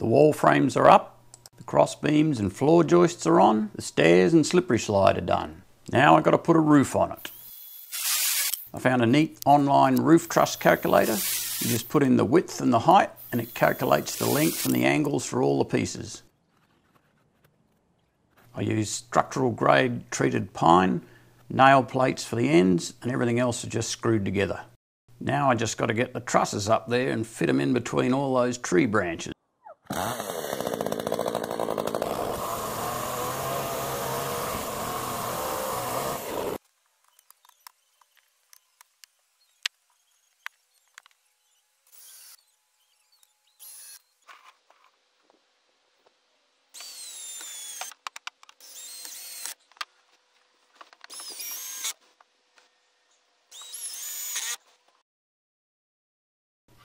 The wall frames are up, the cross beams and floor joists are on, the stairs and slippery slide are done. Now I've got to put a roof on it. I found a neat online roof truss calculator. You just put in the width and the height and it calculates the length and the angles for all the pieces. I use structural grade treated pine, nail plates for the ends and everything else is just screwed together. Now I just got to get the trusses up there and fit them in between all those tree branches. Ah.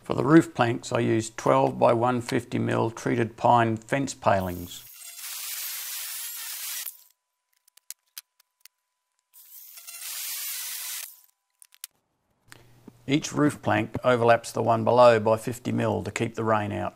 For the roof planks I used 12 by 150 mil treated pine fence palings. Each roof plank overlaps the one below by 50 mil to keep the rain out.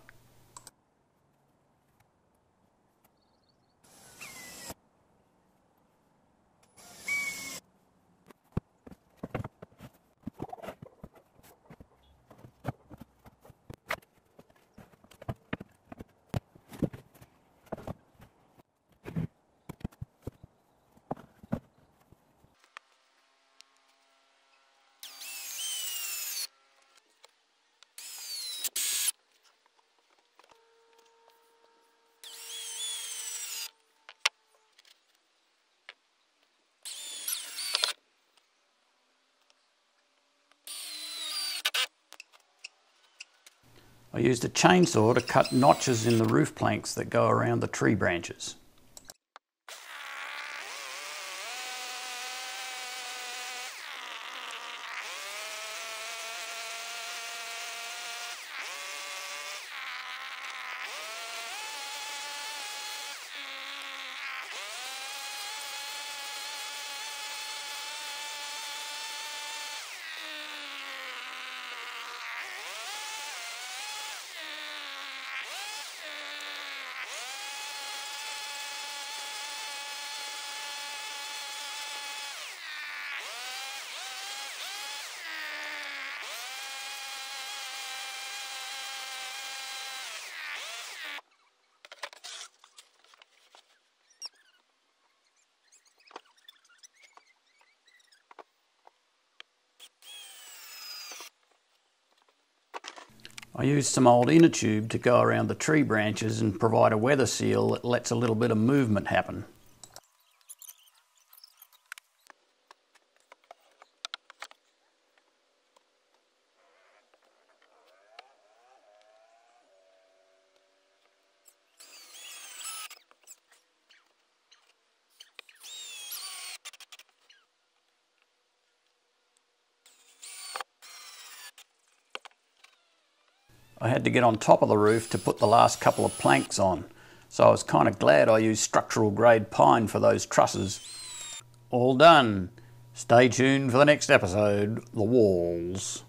I used a chainsaw to cut notches in the roof planks that go around the tree branches. I used some old inner tube to go around the tree branches and provide a weather seal that lets a little bit of movement happen. I had to get on top of the roof to put the last couple of planks on. So I was kind of glad I used structural grade pine for those trusses. All done. Stay tuned for the next episode, The Walls.